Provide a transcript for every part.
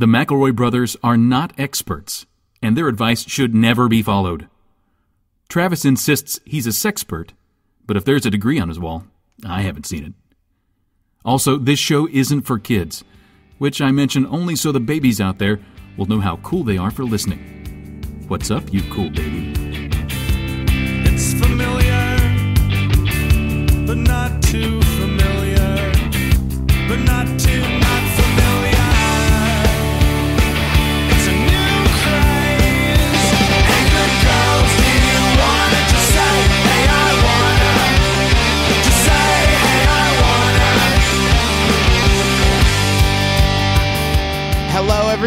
The McElroy brothers are not experts, and their advice should never be followed. Travis insists he's a sexpert, but if there's a degree on his wall, I haven't seen it. Also, this show isn't for kids, which I mention only so the babies out there will know how cool they are for listening. What's up, you cool baby?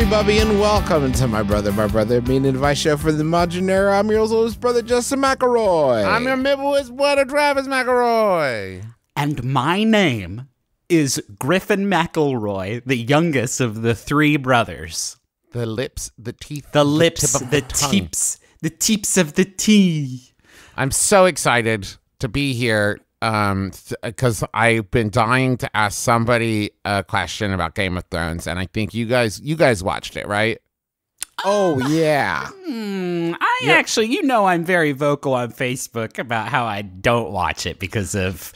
Everybody, and welcome to my brother, my brother, mean advice show for the modern era. I'm your oldest brother, Justin McElroy. I'm your Midwest brother, Travis McElroy. And my name is Griffin McElroy, the youngest of the three brothers. The lips, the teeth, The lips, tip of the tongue. teeps, the teeps of the tea. I'm so excited to be here um because I've been dying to ask somebody a question about Game of Thrones and I think you guys you guys watched it, right? oh, yeah. Hmm, I actually, you know, I'm very vocal on Facebook about how I don't watch it because of,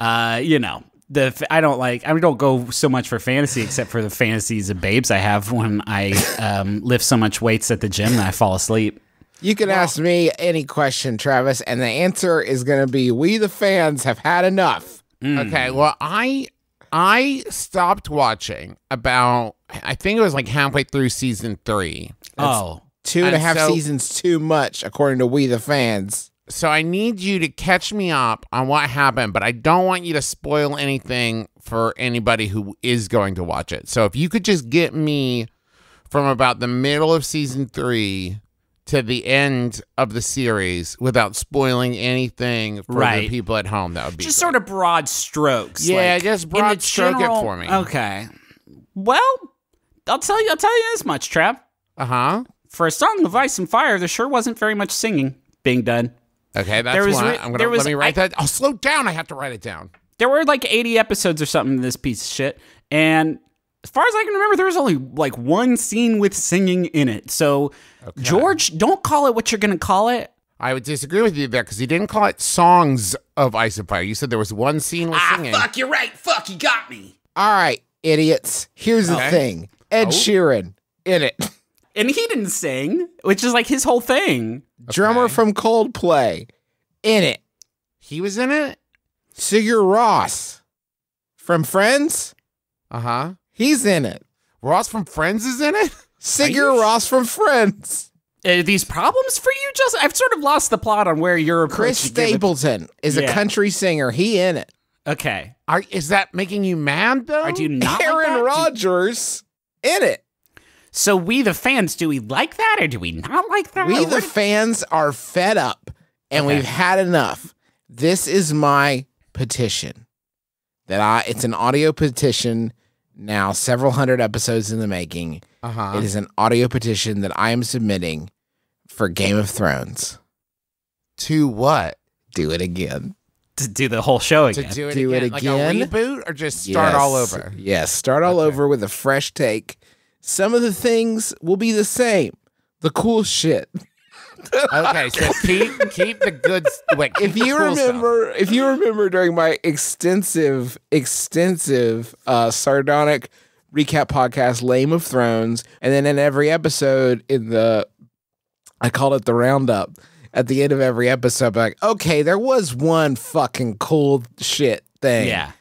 uh, you know, the f- I don't like I don't go so much for fantasy except for the fantasies of babes I have when I um, lift so much weights at the gym that I fall asleep. You can ask me any question, Travis, and the answer is going to be we, the fans, have had enough. Hmm. Okay, well I I stopped watching about I think it was like halfway through season 3. oh, Two and a half so- seasons too much, according to we, the fans. So I need you to catch me up on what happened, but I don't want you to spoil anything for anybody who is going to watch it. So if you could just get me from about the middle of season three to the end of the series without spoiling anything for Right. the people at home, that would be just great. sort of broad strokes. Yeah, like, just broad stroke it for me. Okay. Well, I'll tell you. I'll tell you this much, Trav. Uh huh. For a song of ice and fire, there sure wasn't very much singing being done. Okay, that's There was one. I'm gonna there was- let me write I- that. Oh, slow down. I have to write it down. There were like 80 episodes or something in this piece of shit, and as far as I can remember, there was only like one scene with singing in it. So, George, don't call it what you're gonna call it. I would disagree with you there because he didn't call it songs of Ice and Fire. You said there was one scene with Ah, singing. fuck, you're right. Fuck, you got me. All right, idiots. Here's the thing Ed Oh. Sheeran in it, And he didn't sing, which is like his whole thing. drummer from Coldplay in it. He was in it. Sigur Ross from Friends, Uh huh. He's in it. Ross from Friends is in it. Sigur Ross from Friends. Are these problems for you, Justin? I've sort of lost the plot on where you're Chris Stapleton is a country singer. He in it. Okay. Are, is that making you mad though? Or do you not like Aaron that? Do- Rodgers in it. So we, the fans, do we like that or do we not like that? We the fans are fed up and Okay. we've had enough. This is my petition. That I it's an audio petition now several hundred episodes in the making. Uh huh. It is an audio petition that I am submitting for Game of Thrones. To what? Do it again. to do the whole show To again. do it Do it again? Like a reboot or just start Yes. all over? Yes, start all Okay. over with a fresh take. Some of the things will be the same. The cool shit. okay, so keep keep the good. Wait, if you cool stuff. remember if you remember during my extensive extensive uh sardonic recap podcast lame of thrones and then in every episode in the i called it the roundup at the end of every episode I'm like okay there was one fucking cool shit thing yeah.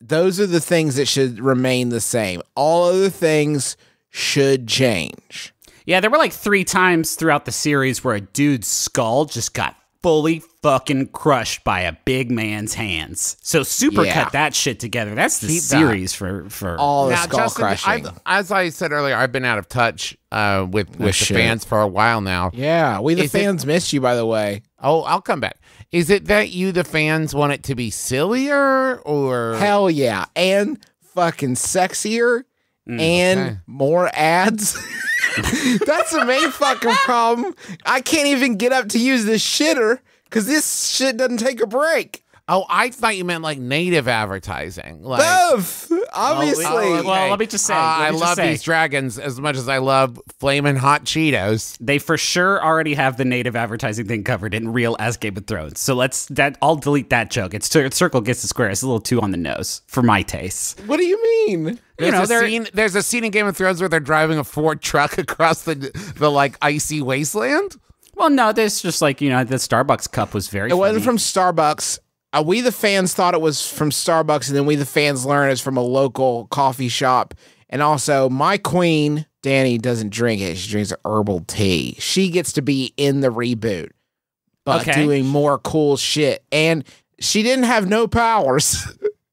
those are the things that should remain the same all other things should change Yeah, there were like three times throughout the series where a dude's skull just got fully fucking crushed by a big man's hands. So super Yeah. cut that shit together. That's the Keep that. series for for all the Now, skull Justin, crushing I've- as I said earlier, I've been out of touch uh, with with the shit. fans for a while now. yeah we the Is it- fans missed you by the way Oh, I'll come back. Is it that you, the fans, want it to be sillier or Hell yeah. And fucking sexier Mm, and okay. more ads. That's the main fucking problem. I can't even get up to use this shitter because this shit doesn't take a break. Oh, I thought you meant like native advertising. Like, Both, obviously. Oh, well, let me just say, Uh, me I just love say. these dragons as much as I love flaming hot Cheetos. They for sure already have the native advertising thing covered in real as Game of Thrones. So let's that I'll delete that joke. It's circle gets the square. It's a little too on the nose for my taste. what do you mean? There's, you know, a scene, there's a scene in Game of Thrones where they're driving a Ford truck across the the like icy wasteland. well, no, there's just like you know the Starbucks cup was very. It wasn't from Starbucks. Uh, we the fans thought it was from Starbucks, and then we the fans learned it's from a local coffee shop. And also, my queen Danny doesn't drink it; she drinks herbal tea. She gets to be in the reboot, but Okay. doing more cool shit. And she didn't have no powers.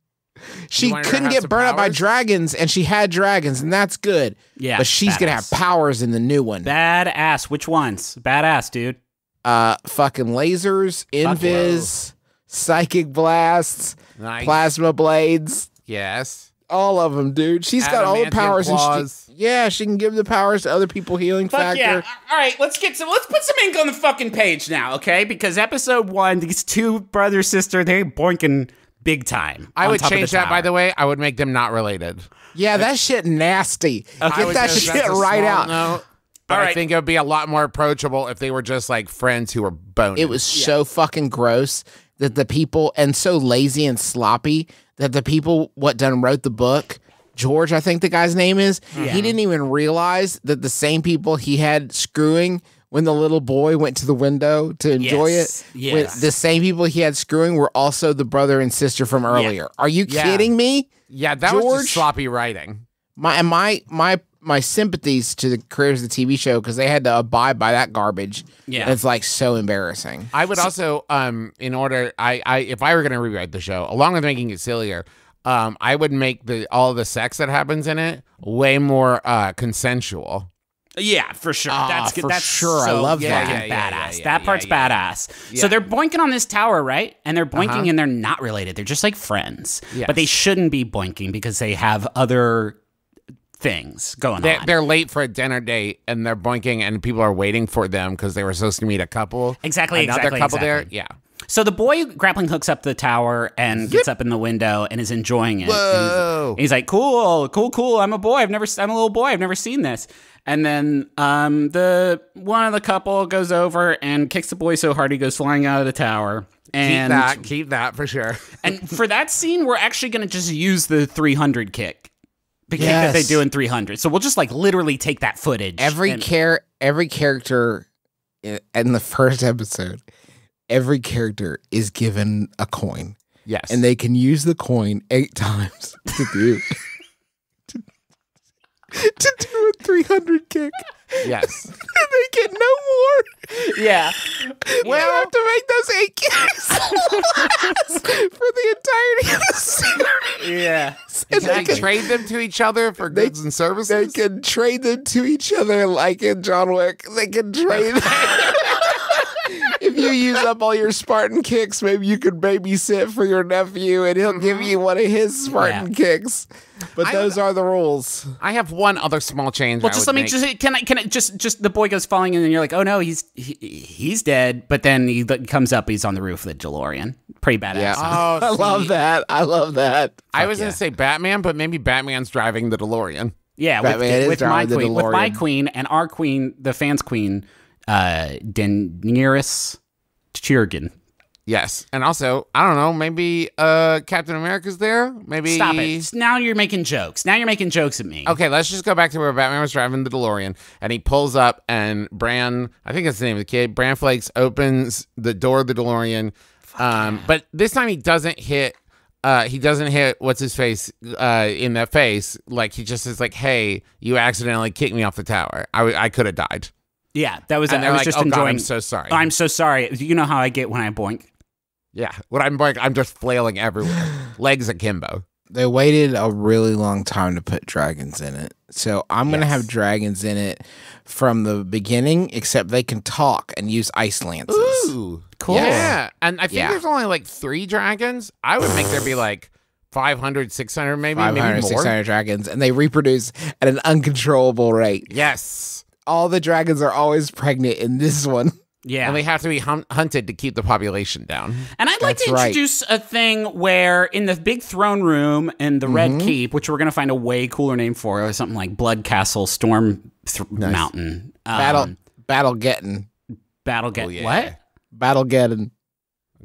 she You wanted her to couldn't get burned up by dragons, and she had dragons, and that's good. Yeah, but she's gonna have powers in the new one. badass. Which ones? Badass, dude. uh, fucking lasers, invis, psychic blasts, Nice. plasma blades, Yes. all of them, dude. She's got all the Adamantium powers. And claws. she, yeah, she can give the powers to other people. Healing Fuck factor. yeah! All right, let's get some. Let's put some ink on the fucking page now, okay? Because episode one, these two brother sister, they boinking big time. I would change that, by the way. I would make them not related. Yeah, that shit nasty. I Get that just- shit right out. note. But All I think it would be a lot more approachable if they were just like friends who were boning. It was so fucking gross that the people and so lazy and sloppy that the people what done wrote the book. George, I think the guy's name is. He didn't even realize that the same people he had screwing when the little boy went to the window to enjoy Yes, it. yes. the same people he had screwing were also the brother and sister from earlier. Are you Yeah. kidding me? yeah, that was George- just sloppy writing. My my my my sympathies to the creators of the TV show because they had to abide by that garbage. Yeah. It's like so embarrassing. I would also, um, in order, I, I, if I were going to rewrite the show, along with making it sillier, um, I would make the all the sex that happens in it way more uh consensual. Yeah, for sure. Ah, that's good. for That's sure. I love fucking that. Yeah, yeah, yeah, badass. yeah, that yeah, part's yeah. badass. Yeah. So they're boinking on this tower, right? And they're boinking Uh-huh. and they're not related. They're just like friends. Yes. But they shouldn't be boinking because they have other things going They're, on. they're late for a dinner date and they're boinking, and people are waiting for them because they were supposed to meet a couple. Exactly, Another exactly, couple exactly. there. Yeah. So the boy grappling hooks up the tower and gets up in the window and is enjoying it. And he's- Whoa. He's, like, "Cool, cool, cool. I'm a boy. I've never. I'm a little boy. I've never seen this." And then um, the one of the couple goes over and kicks the boy so hard he goes flying out of the tower. And keep that. Keep that for sure. and for that scene, we're actually going to just use the 300 kick. Kick that they do in 300. So we'll just like literally take that footage. every char- every character in the first episode every character is given a coin Yes. and they can use the coin eight times to do to do a 300 kick yes. and they get no more yeah. well have to make those eight kicks for the entirety of the series Yeah. and they can, trade them to each other for They- goods and services. they can trade them to each other like in John Wick. They can trade. You use up all your Spartan kicks, maybe you could babysit for your nephew, and he'll give you one of his Spartan kicks. But I those are the rules. I have one other small change. Well, I just would let me make. just can I can I just just the boy goes falling in and you're like, oh no, he's he, he's dead. But then he comes up, he's on the roof of the DeLorean. Pretty badass. Yeah, Oh, I love that. I love that. I was yeah. gonna say Batman, but maybe Batman's driving the DeLorean. Yeah, with, Batman is with my the queen, with my queen and our queen, the fans' queen, uh, Daenerys Chirgan. Yes, and also I don't know, maybe uh Captain America's there. Maybe Stop it! Now you're making jokes. Now you're making jokes at me. Okay, let's just go back to where Batman was driving the DeLorean, and he pulls up, and Bran, I think that's the name of the kid, Bran Flakes opens the door of the DeLorean, um, but this time he doesn't hit. Uh, he doesn't hit what's his face uh, in the face. Like he just is like, "Hey, you accidentally kicked me off the tower. I, w- I could have died." Yeah, that was. And I they're was like, just "Oh God, enjoying. I'm so sorry." I'm so sorry. You know how I get when I boink. Yeah, what I'm like, I'm just flailing everywhere, legs akimbo. They waited a really long time to put dragons in it. So I'm going to Yes. have dragons in it from the beginning, except they can talk and use ice lances. Ooh, Cool. Yeah, and I think Yeah. there's only like three dragons. I would make there be like 500, 600, maybe, 500, maybe more. 600 dragons, and they reproduce at an uncontrollable rate. Yes. All the dragons are always pregnant in this one. Yeah. And they have to be hun- hunted to keep the population down. And I'd like That's to right. introduce a thing where in the big throne room in the Mm-hmm. Red Keep, which we're going to find a way cooler name for, or something like Blood Castle Storm th- Mountain. Um, Battle Battlegeddon. Battle Get Oh, yeah. what? Battlegeddon.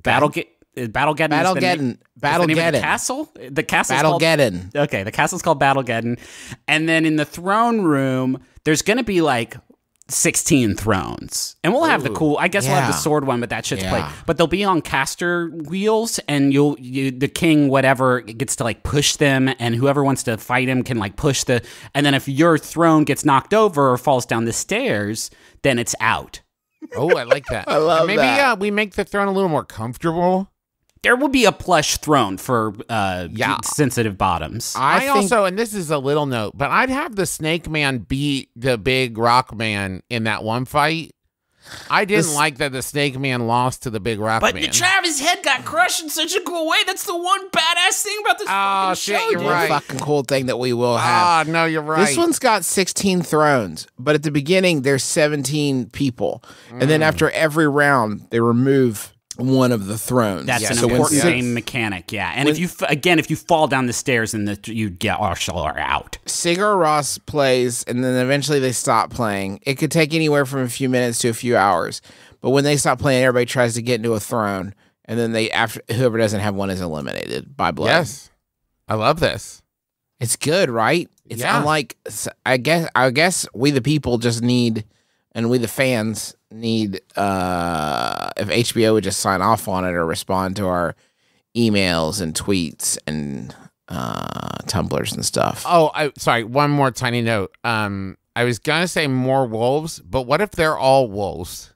Battle Get Battlegeddon. is the name- Battlegeddon. is the name of the castle. The castle's called Okay, the castle's called Battlegeddon. And then in the throne room, there's going to be like 16 thrones. And we'll have the cool, I guess we'll have the sword one, but that shit's Yeah. play. But they'll be on caster wheels and you'll, you, the king, whatever, gets to like push them and whoever wants to fight him can like push the, and then if your throne gets knocked over or falls down the stairs, then it's out. Oh, I like that. I love And maybe that. Uh, we make the throne a little more comfortable. There will be a plush throne for uh, Yeah. sensitive bottoms. I, I also, and this is a little note, but I'd have the Snake Man beat the big Rock Man in that one fight. I didn't This- like that the Snake Man lost to the big Rock But Man. the Travis head got crushed in such a cool way. That's the one badass thing about this Oh, fucking shit, show, you're dude. Right. fucking cool thing that we will have. Ah, no, you're right. This one's got 16 thrones, but at the beginning there's 17 people. And Mm. then after every round, they remove one of the thrones. That's Yes, an so important six- game mechanic, yeah. And if you again, if you fall down the stairs, and the, you get Arshal are out. Sigur Ross plays, and then eventually they stop playing. It could take anywhere from a few minutes to a few hours. But when they stop playing, everybody tries to get into a throne, and then they after whoever doesn't have one is eliminated by blood. yes, I love this. It's good, right? It's Yeah. unlike I guess I guess we the people just need and we the fans need uh if HBO would just sign off on it or respond to our emails and tweets and uh Tumblrs and stuff. Oh, I sorry. One more tiny note. Um, I was gonna say more wolves, but what if they're all wolves?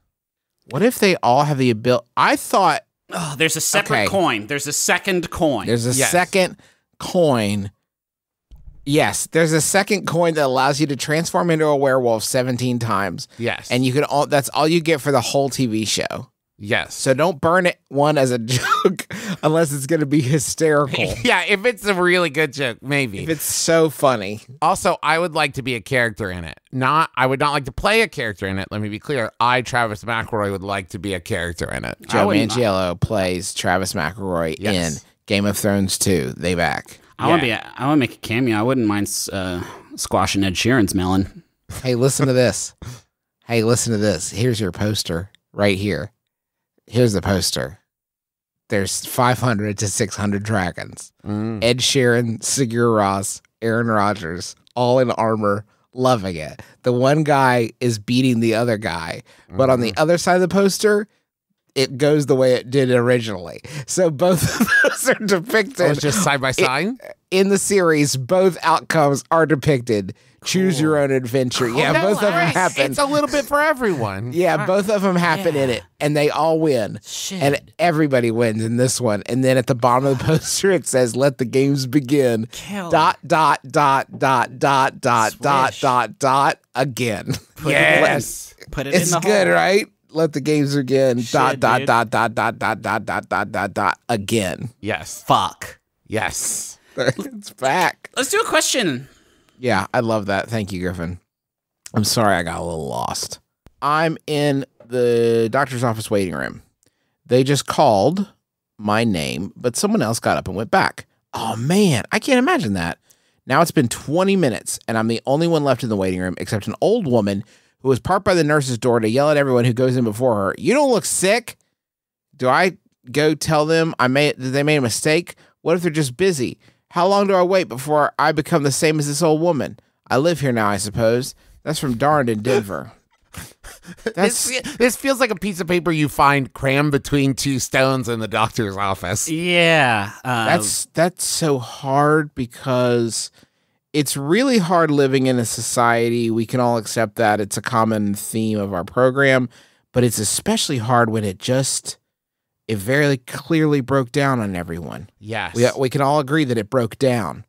What if they all have the ability I thought Oh, there's a separate Okay. coin. There's a second coin. there's a Yes. second coin. Yes, there's a second coin that allows you to transform into a werewolf 17 times. Yes, And you can all that's all you get for the whole TV show. yes. So don't burn it one as a joke unless it's going to be hysterical. yeah, if it's a really good joke, maybe. if it's so funny. Also, I would like to be a character in it. Not, I would not like to play a character in it. Let me be clear. I, Travis McElroy, would like to be a character in it. Joe Manganiello plays Travis McElroy Yes. in Game of Thrones 2. They back. I want to be. A, I want to make a cameo. I wouldn't mind uh, squashing Ed Sheeran's melon. Hey, listen to this. Hey, listen to this. Here's your poster right here. Here's the poster. There's 500 to 600 dragons. Mm. Ed Sheeran, Sigur Ross, Aaron Rodgers, all in armor, loving it. The one guy is beating the other guy, but on the Mm-hmm. other side of the poster, it goes the way it did originally. So both of those are So depicted oh, it's just side by side. in the series. Both outcomes are depicted. Choose your own adventure. Oh, yeah, No, both of them happen. It's a little bit for everyone. yeah, both of them happen in it, and they all win. Shit. And everybody wins in this one. And then at the bottom of the poster, it says, "Let the games begin." Kill. Dot dot dot dot dot dot dot Swish. dot dot again. Yes. Put it in it's the good, hole. right? Let the games begin. dot Shit, dot dude. dot dot dot dot dot dot dot dot dot again. Yes. Fuck. Yes. it's back. Let's do a question. Yeah, I love that. Thank you, Griffin. I'm sorry I got a little lost. I'm in the doctor's office waiting room. They just called my name, but someone else got up and went back. Oh man, I can't imagine that. Now it's been 20 minutes and I'm the only one left in the waiting room except an old woman who was parked by the nurse's door to yell at everyone who goes in before her. You don't look sick. Do I go tell them I made that they made a mistake? What if they're just busy? How long do I wait before I become the same as this old woman? I live here now, I suppose. That's from Darn in Denver. That's This, this feels like a piece of paper you find crammed between two stones in the doctor's office. Yeah. Uh, that's that's so hard because it's really hard living in a society. We can all accept that it's a common theme of our program, but it's especially hard when it just it very clearly broke down on everyone. Yes. We we can all agree that it broke down.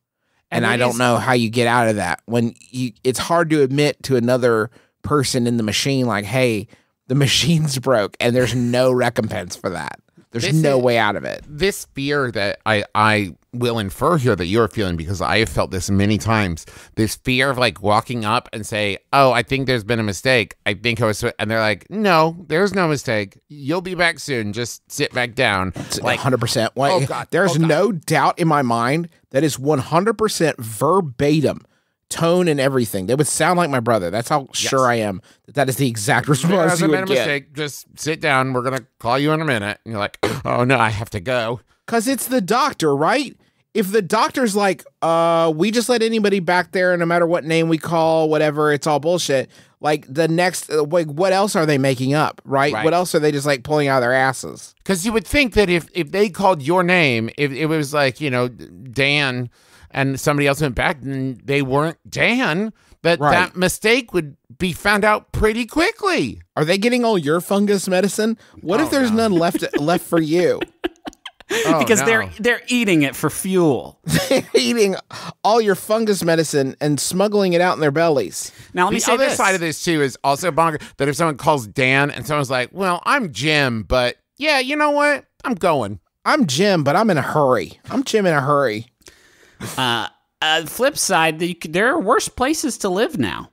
And, And I don't know how you get out of that when you it's hard to admit to another person in the machine like, "Hey, the machine's broke," and there's no recompense for that. There's This no is- way out of it. this fear that I I will infer here that you're feeling because I have felt this many times. This fear of like walking up and say, "Oh, I think there's been a mistake. I think I was," and they're like, "No, there's no mistake. You'll be back soon. Just sit back down." Like 100%. Wait, Oh, God. There's Oh, God. no doubt in my mind that is 100% verbatim tone and everything. They would sound like my brother. That's how sure I am that that is the exact response you been a would get. mistake. Just sit down. We're gonna call you in a minute. And you're like, "Oh no, I have to go." Cause it's the doctor, right? If the doctor's like, uh, we just let anybody back there, no matter what name we call, whatever, it's all bullshit. Like the next, uh, like, what else are they making up, right? Right. What else are they just like pulling out of their asses? Because you would think that if if they called your name, if it was like you know Dan, and somebody else went back and they weren't Dan, that Right. that mistake would be found out pretty quickly. Are they getting all your fungus medicine? What if Oh, there's no. none left left for you? Oh, because no. they're they're eating it for fuel. they're Eating all your fungus medicine and smuggling it out in their bellies. Now let me the say other this. side of this too is also bonker that if someone calls Dan and someone's like, "Well, I'm Jim, but yeah, you know what? I'm going." I'm Jim, but I'm in a hurry. I'm Jim in a hurry. Uh, uh, flip side, the, there are worse places to live now.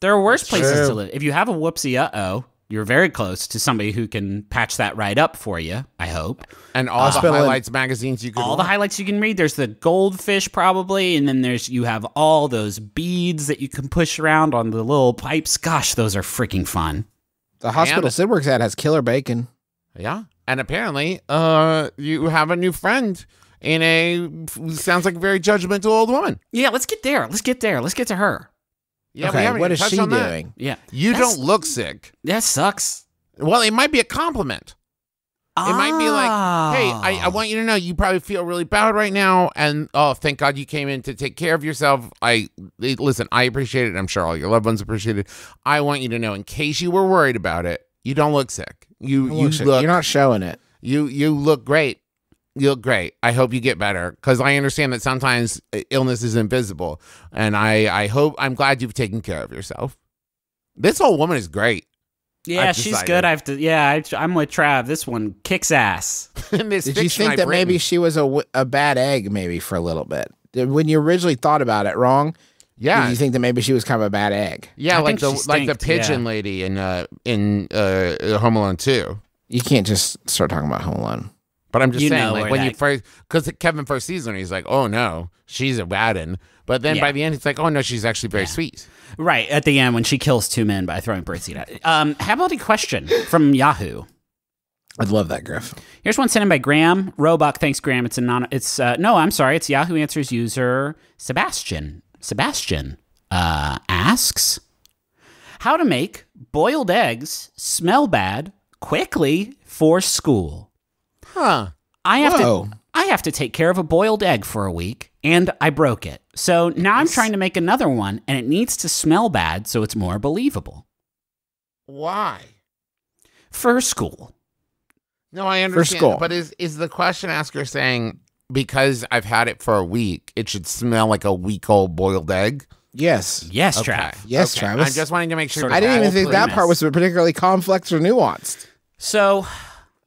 There are worse places true. to live. If you have a whoopsie, uh oh, you're very close to somebody who can patch that right up for you. I hope. And all the highlights magazines you could all the highlights you can read. There's the goldfish probably, and then there's you have all those beads that you can push around on the little pipes. Gosh, those are freaking fun. The hospital And- Sid works at has killer bacon. Yeah. And apparently, uh, you have a new friend in a sounds like a very judgmental old woman. Yeah, let's get there. Let's get there. Let's get to her. Yeah, we okay, haven't what even is touched she on that. doing? Yeah, You That's- don't look sick. that sucks. Well, it might be a compliment. It might be like, hey, I, Ah. I want you to know you probably feel really bad right now. And oh, thank God you came in to take care of yourself. I eh, listen, I appreciate it. I'm sure all your loved ones appreciate it. I want you to know, in case you were worried about it, you don't look sick. You you Look, look You're not showing it. you you look great. You look great. I hope you get better because I understand that sometimes uh, illness is invisible, and I I hope I'm glad you've taken care of yourself. This old woman is great. Yeah, I've she's decided. good. I've to, yeah, I, I'm with Trav. This one kicks ass. Did you think I've that maybe she was a, a bad egg, maybe for a little bit? When you originally thought about it, wrong? Yeah, Did you think that maybe she was kind of a bad egg? yeah, I like the she like the pigeon yeah. lady in uh in uh Home Alone two. You can't just start talking about Home Alone. But I'm just You saying, like where when you first, because Kevin first sees her, he's like, "Oh no, she's a wadden." But then by the end, it's like, "Oh no, she's actually very sweet." Right at the end when she kills two men by throwing birdseed at. Um, how about a question from Yahoo? I'd love that, Griff. Here's one sent in by Graham Roebuck. Thanks, Graham. It's a non. It's uh, no, I'm sorry. It's Yahoo Answers user Sebastian. Sebastian uh, asks how to make boiled eggs smell bad quickly for school. Huh? I have Whoa. to. I have to take care of a boiled egg for a week, and I broke it. So now I'm trying to make another one, and it needs to smell bad so it's more believable Why? for school. No, I understand. For school. But is is the question asker saying because I've had it for a week, it should smell like a week old boiled egg? Yes. Yes, Okay. Trav. Yes, Okay. Travis. I'm just wanting to make sure. Sort I didn't even think that part was particularly complex or nuanced. So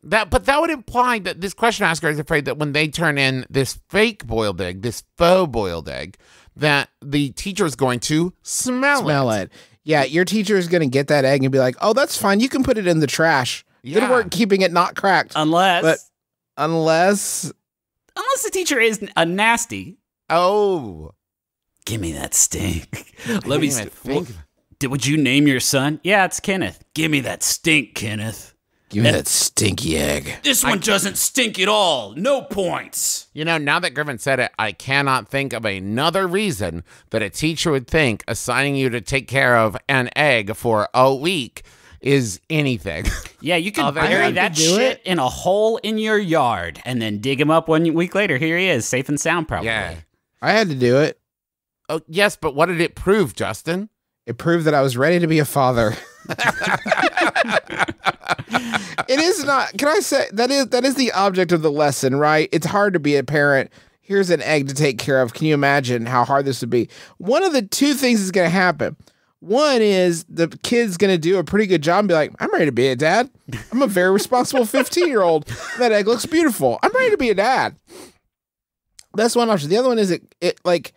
that, but that would imply that this question asker is afraid that when they turn in this fake boiled egg, this faux boiled egg, that the teacher is going to smell, Smell it. Yeah, your teacher is going to get that egg and be like, "Oh, that's fine. You can put it in the trash. Good Yeah. work keeping it not cracked." unless But- Unless unless the teacher is a nasty, Oh, give me that stink. I Let didn't me even st- think. Did, would you name your son? Yeah, it's Kenneth. Give me that stink, Kenneth. Give me that stinky egg. This one doesn't stink at all. No points. You know, now that Griffin said it, I cannot think of another reason that a teacher would think assigning you to take care of an egg for a week is anything. Yeah, you can Oh, bury that shit it? in a hole in your yard and then dig him up one week later. Here he is, safe and sound, probably. yeah. I had to do it. Oh, yes, but what did it prove, Justin? It proved that I was ready to be a father. it is not. Can I say that is that is the object of the lesson, right? It's hard to be a parent. Here's an egg to take care of. Can you imagine how hard this would be? One of the two things is going to happen. One is the kid's going to do a pretty good job and be like, I'm ready to be a dad. I'm a very responsible 15 year old. That egg looks beautiful. I'm ready to be a dad. That's one option. The other one is it, it like,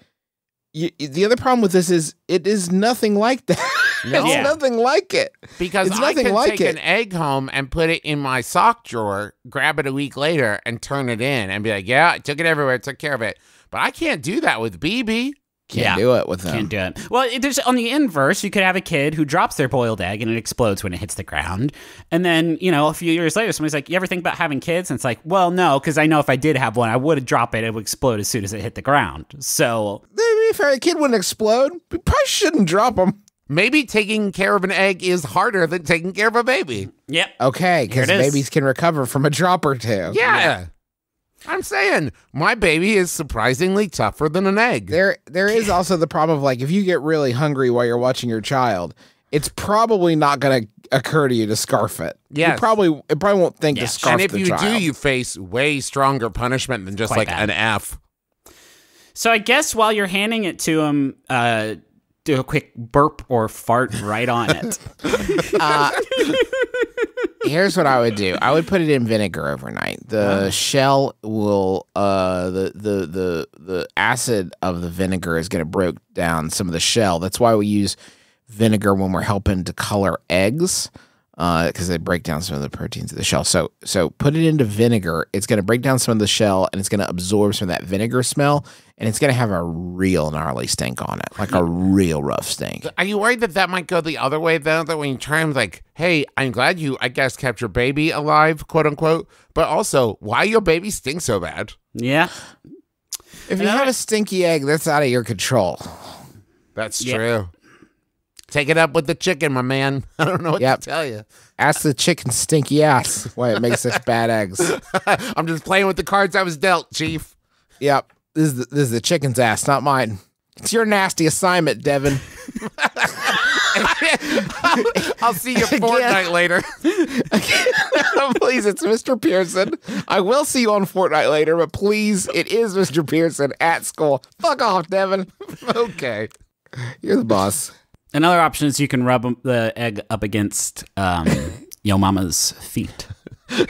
you, the other problem with this is it is nothing like that. No. it's Yeah. nothing like it. Because It's I can like take it. an egg home and put it in my sock drawer, grab it a week later, and turn it in and be like, yeah, I took it everywhere, took care of it. But I can't do that with BB. Can't Yeah. do it with them. Can't do it. Well, it- there's on the inverse, you could have a kid who drops their boiled egg and it explodes when it hits the ground. And then, you know, a few years later, somebody's like, You ever think about having kids? And it's like, Well, no, because I know if I did have one, I would drop it. It would explode as soon as it hit the ground. So, To be fair, the kid wouldn't explode. We probably shouldn't drop them. Maybe taking care of an egg is harder than taking care of a baby. yep. Okay, because Here it is. babies can recover from a drop or two. Yeah. I'm saying my baby is surprisingly tougher than an egg. There, there is also the problem of like if you get really hungry while you're watching your child, it's probably not going to occur to you to scarf it. Yeah, probably it probably won't think Yes. to scarf and if the you child. do, you face way stronger punishment than just Quite like bad. an F. So I guess while you're handing it to him, uh, do a quick burp or fart right on it. Here's what I would do. I would put it in vinegar overnight. The shell will uh the the the the acid of the vinegar is going to break down some of the shell. That's why we use vinegar when we're helping to color eggs. Uh, because they break down some of the proteins of the shell. So, so put it into vinegar. It's going to break down some of the shell, and it's going to absorb some of that vinegar smell, and it's going to have a real gnarly stink on it, like a real rough stink. Are you worried that that might go the other way though? That when you try and like, hey, I'm glad you, I guess, kept your baby alive, quote unquote. But also, why your baby stinks so bad? yeah. If you have a stinky egg, that's out of your control. That's Yeah. true. Take it up with the chicken, my man. I don't know what Yep. to tell you. Ask the chicken stinky ass why it makes such bad eggs. I'm just playing with the cards I was dealt, Chief. Yep, this is the, this is the chicken's ass, not mine. It's your nasty assignment, Devin. I'll see you a fortnight later. please, it's Mr. Pearson. I will see you on Fortnite later, but please, it is Mr. Pearson at school. Fuck off, Devin. okay. You're the boss. Another option is you can rub the egg up against um, Yo Mama's feet. you,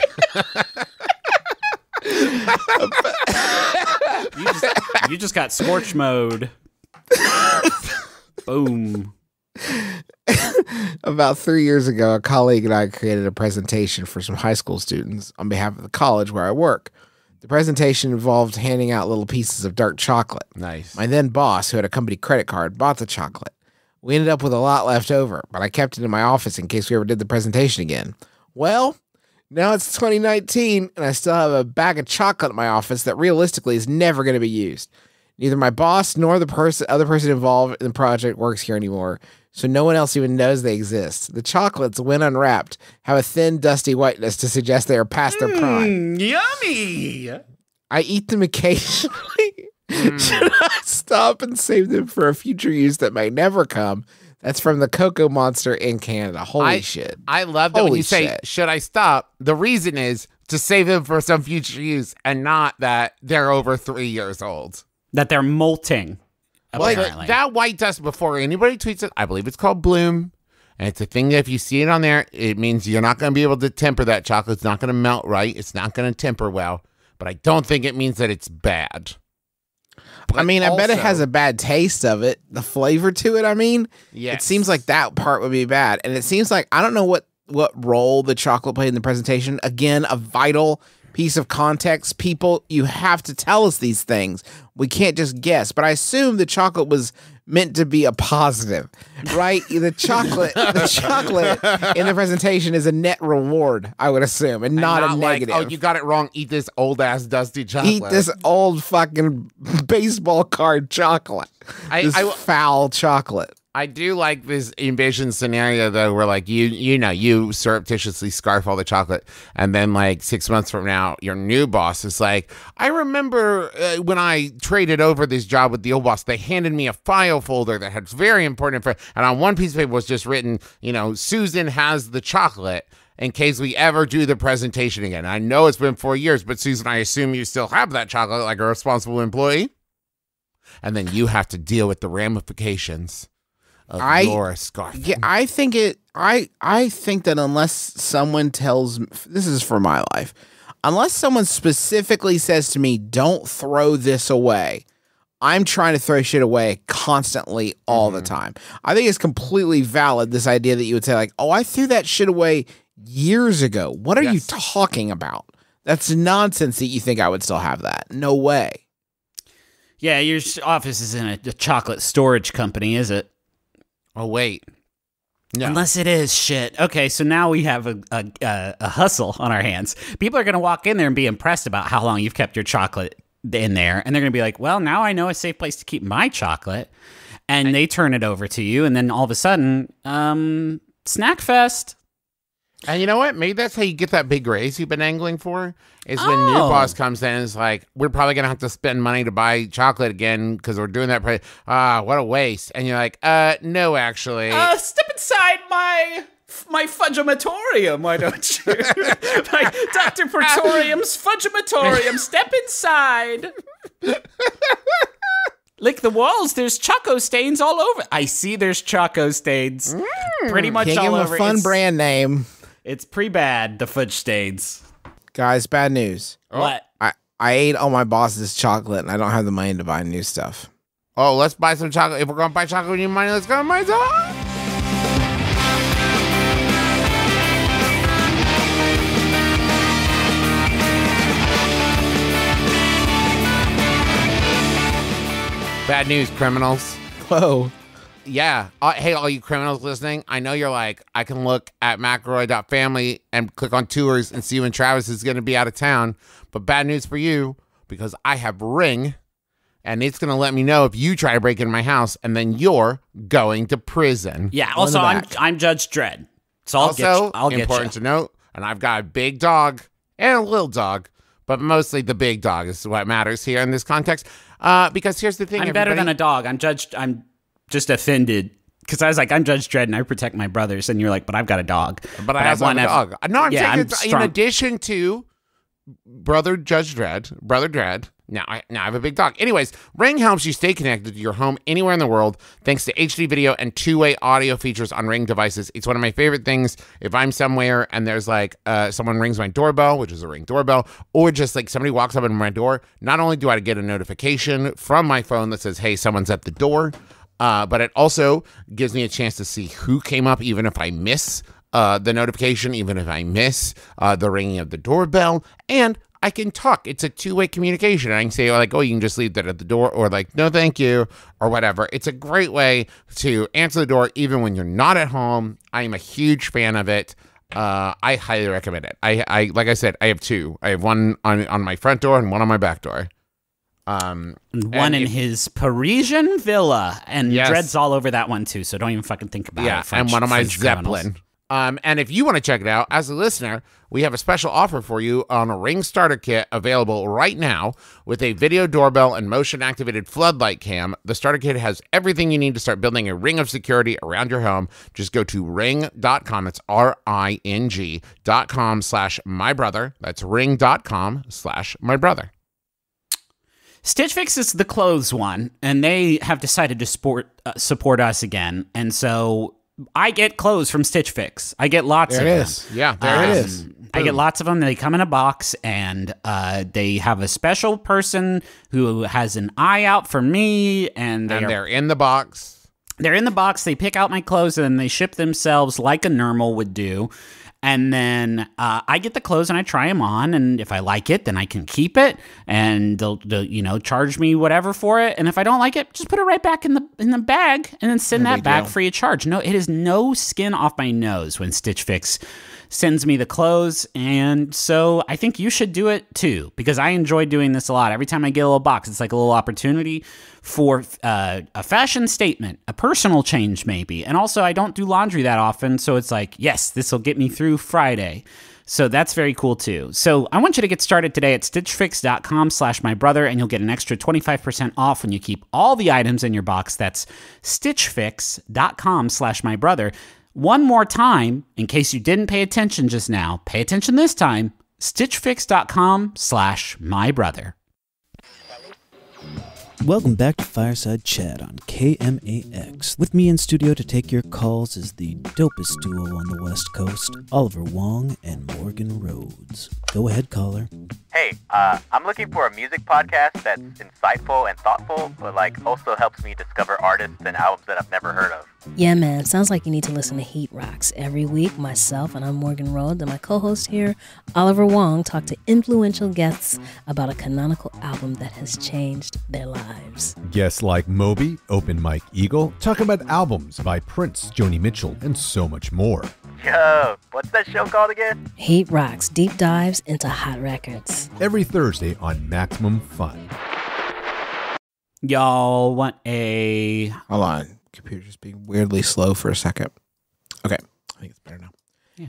just, you just got scorch mode. Boom. About three years ago, a colleague and I created a presentation for some high school students on behalf of the college where I work. The presentation involved handing out little pieces of dark chocolate. Nice. My then boss, who had a company credit card, bought the chocolate. We ended up with a lot left over, but I kept it in my office in case we ever did the presentation again. Well, now it's 2019, and I still have a bag of chocolate in my office that realistically is never going to be used. Neither my boss nor the person, other person involved in the project works here anymore, so no one else even knows they exist. The chocolates, when unwrapped, have a thin, dusty whiteness to suggest they are past their prime. Mmm, yummy. I eat them occasionally. Hmm. Should I stop and save them for a future use that may never come? That's from the Cocoa Monster in Canada. Holy I- shit. I love that when Holy you say, should I stop? The reason is to save them for some future use and not that they're over three years old. That they're molting. Like that white dust before anybody tweets it, I believe it's called bloom. And it's a thing that if you see it on there, it means you're not going to be able to temper that chocolate. It's not going to melt right. It's not going to temper well. But I don't think it means that it's bad. I mean, I bet it has a bad taste of it, the flavor to it. I mean, it seems like that part would be bad. And it seems like, I don't know what, what role the chocolate played in the presentation. Again, a vital piece of context. People, you have to tell us these things. We can't just guess. But I assume the chocolate was meant to be a positive, right? the chocolate, the chocolate in the presentation is a net reward, I would assume, and And not, a like, oh, negative. oh, you got it wrong. Eat this old ass dusty chocolate. Eat this old fucking baseball card chocolate. I- this I- foul chocolate. I do like this invasion scenario though, where like you you know you surreptitiously scarf all the chocolate, and then like six months from now, your new boss is like, I remember uh, when I traded over this job with the old boss, they handed me a file folder that had very important info, and on one piece of paper was just written, you know, Susan has the chocolate. In case we ever do the presentation again, I know it's been four years, but Susan, I assume you still have that chocolate like a responsible employee, and then you have to deal with the ramifications of I- scarf. Yeah, I think it. I I think that unless someone tells this is for my life, unless someone specifically says to me, "Don't throw this away," I'm trying to throw shit away constantly all the mm-hmm. time. I think it's completely valid this idea that you would say like, "Oh, I threw that shit away years ago." What are you talking about? That's nonsense that you think I would still have that. No way. Yeah, your office isn't a, a chocolate storage company, is it? Oh wait, no. Unless it is shit. Okay, so now we have a, a, a, hustle on our hands. People are going to walk in there and be impressed about how long you've kept your chocolate in there. And they're going to be like, well, now I know a safe place to keep my chocolate. And they turn it over to you. And then all of a sudden, um, Snack Fest. And you know what? Maybe that's how you get that big raise you've been angling for. Is when new Oh. boss comes in and is like, "We're probably gonna have to spend money to buy chocolate again because we're doing that. pri- Ah, what a waste!" And you're like, "Uh, no, actually." Uh, step inside my my fudgematorium, why don't you? my Dr. Praetorium's fudgematorium. Step inside. Lick the walls. There's choco stains all over. I see there's choco stains. Pretty much Can't all give them over. a fun it's, brand name, It's pretty bad, the fudge stains. guys. Bad news. What? I I ate all my boss's chocolate and I don't have the money to buy new stuff. oh, let's buy some chocolate. If we're gonna buy chocolate, we need money. Let's go and buy some. Bad news, criminals. Whoa. Yeah. Uh, hey, all you criminals listening, I know you're like, I can look at McElroy.family and click on tours and see when Travis is going to be out of town. But bad news for you because I have Ring and it's going to let me know if you try to break into my house and then you're going to prison. Yeah, also, I'm. I'm Judge Dredd. So I'll get also, you. I'll get important you. to note, and I've got a big dog and a little dog, but mostly the big dog is what matters here in this context. Uh, because here's the thing I'm better than a dog. I'm judged. I'm just offended because I was like, I'm Judge Dredd and I protect my brothers, and you're like, but I've got a dog. But I also have a dog. No, I'm Yeah, saying I'm it's in addition to brother Judge Dredd, brother Dredd. Now I now I have a big dog. Anyways, Ring helps you stay connected to your home anywhere in the world thanks to HD video and two-way audio features on Ring devices. It's one of my favorite things. If I'm somewhere and there's like uh, someone rings my doorbell, which is a Ring doorbell, or just like somebody walks up at my door, not only do I get a notification from my phone that says, "Hey, someone's at the door," uh, but it also gives me a chance to see who came up, even if I miss uh, the notification, even if I miss uh, the ringing of the doorbell, and I can talk. It's a two way communication. I can say, like, oh, you can just leave that at the door, or like, no, thank you, or whatever. It's a great way to answer the door even when you're not at home. I am a huge fan of it. Uh, I highly recommend it. I, I, like I said, I have two. I have one on on my front door and one on my back door. Um, One in if- his Parisian villa, and Yes. Dredd's all over that one too. So don't even fucking think about yeah, it. French- and one of my French criminals. Zeppelin. Um, and if you want to check it out as a listener, we have a special offer for you on a Ring Starter Kit available right now with a video doorbell and motion activated floodlight cam. The starter kit has everything you need to start building a ring of security around your home. Just go to ring.com. It's R I N G.com slash my brother. That's ring.com slash my brother. Stitch Fix is the clothes one, and they have decided to support uh, support us again. And so I get clothes from Stitch Fix. I get lots There of them. is. Yeah, there There it is. is. I get lots of them. They come in a box, and uh, they have a special person who has an eye out for me, and they And are they're in the box. they're in the box. They pick out my clothes and then they ship themselves like a normal would do. And then uh, I get the clothes and I try them on, and if I like it, then I can keep it, and they'll, they'll you know charge me whatever for it. And if I don't like it, just put it right back in the in the bag, and then send that back deal. free of charge. No, it is no skin off my nose when Stitch Fix sends me the clothes, and so I think you should do it too because I enjoy doing this a lot. Every time I get a little box, it's like a little opportunity for uh, a fashion statement, a personal change maybe, and also I don't do laundry that often, so it's like yes, this will get me through Friday. So that's very cool too. So I want you to get started today at stitchfix.com slash my brother and you'll get an extra 25% off when you keep all the items in your box. That's stitchfix.com slash my brother. One more time, in case you didn't pay attention just now, pay attention this time, stitchfix.com slash my brother. Welcome back to Fireside Chat on KMAX. With me in studio to take your calls is the dopest duo on the West Coast, Oliver Wong and Morgan Rhodes. Go ahead, caller. Hey, uh, I'm looking for a music podcast that's insightful and thoughtful, but like also helps me discover artists and albums that I've never heard of. Yeah, man. Sounds like you need to listen to Heat Rocks every week. Myself and I'm Morgan Rhodes, and my co-host here, Oliver Wong, talk to influential guests about a canonical album that has changed their lives. Guests like Moby, Open Mike Eagle, talk about albums by Prince, Joni Mitchell, and so much more. Yo, what's that show called again? Heat Rocks deep dives into hot records. Every Thursday on Maximum Fun. Y'all want a Hold on. Computer just being weirdly slow for a second. Okay. I think it's better now. Yeah.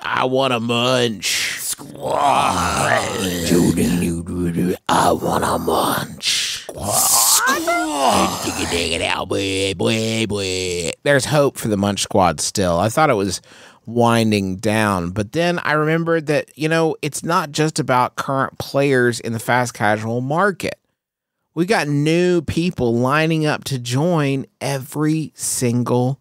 I want a munch. I want a munch. There's hope for the Munch Squad still. I thought it was winding down, but then I remembered that, you know, it's not just about current players in the fast casual market. We got new people lining up to join every single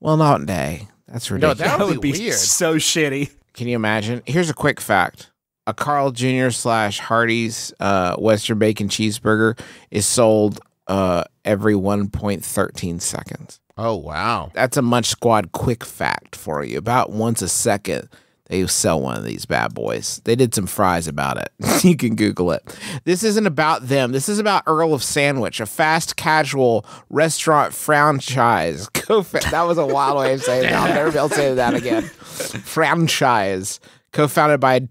well, not day. That's No, ridiculous. that, that would be, weird. so shitty. Can you imagine? Here's a quick fact. A Carl Jr. slash Hardee's uh, Western Bacon Cheeseburger is sold uh, every 1.13 seconds. Oh wow. That's a Munch Squad quick fact for you. About once a second, they sell one of these bad boys. They did some fries about it. you can Google it. This isn't about them. This is about Earl of Sandwich, a fast casual restaurant franchise. Co- that was a wild way of saying that. I'll never be able to say that again. franchise. Co-founded by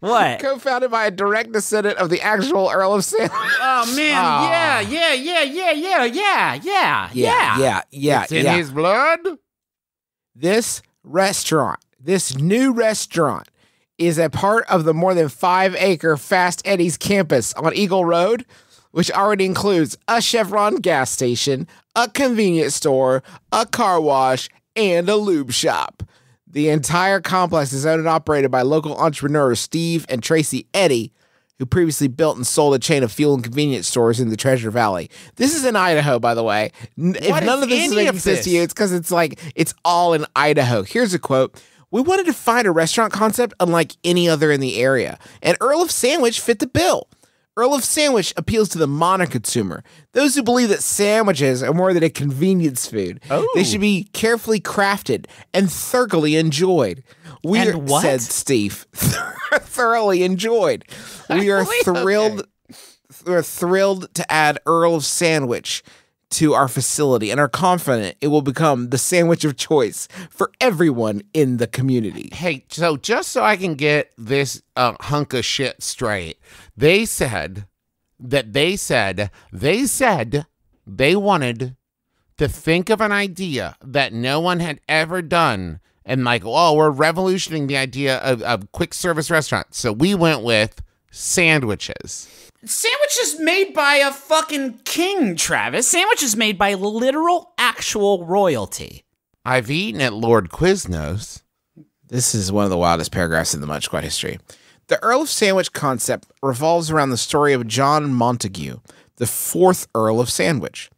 What? co-founded by a direct descendant of the actual Earl of Sandwich. Oh man, yeah, yeah, yeah, yeah, yeah, yeah, yeah, yeah, yeah, yeah. It's in yeah. his blood. this restaurant, this new restaurant, is a part of the more than five acre Fast Eddie's campus on Eagle Road, which already includes a Chevron gas station, a convenience store, a car wash, and a lube shop. The entire complex is owned and operated by local entrepreneurs Steve and Tracy Eddy, who previously built and sold a chain of fuel and convenience stores in the Treasure Valley. This is in Idaho, by the way. N- if none of this making sense to you, it's because it's like it's all in Idaho. Here's a quote. We wanted to find a restaurant concept unlike any other in the area, and Earl of Sandwich fit the bill. Earl of Sandwich appeals to the modern consumer, those who believe that sandwiches are more than a convenience food. They should oh. be carefully crafted and thoroughly enjoyed. We And are, what? said Steve, thoroughly enjoyed. We are thrilled. We're thrilled to add Earl of Sandwich to our facility and are confident it will become the sandwich of choice for everyone in the community. Hey, so just so I can get this uh, hunk of shit straight, they said that they said they said they wanted to think of an idea that no one had ever done, and like, oh, we're revolutioning the idea of, of quick service restaurants. So we went with sandwiches. Sandwiches made by a fucking king, Travis. Sandwiches made by literal, actual royalty. I've eaten at Lord Quiznos. This is one of the wildest paragraphs in the Munch Squad history. The Earl of Sandwich concept revolves around the story of John Montagu, the fourth Earl of Sandwich.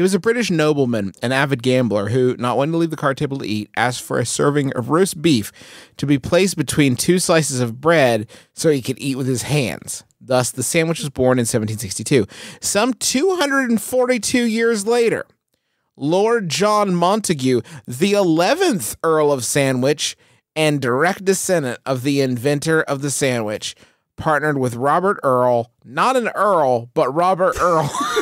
He was a British nobleman, an avid gambler who, not wanting to leave the card table to eat, asked for a serving of roast beef to be placed between two slices of bread so he could eat with his hands. Thus, the sandwich was born in 1762. Some 242 years later, Lord John Montagu, the 11th Earl of Sandwich and direct descendant of the inventor of the sandwich, partnered with Robert Earl, not an Earl, but Robert Earl.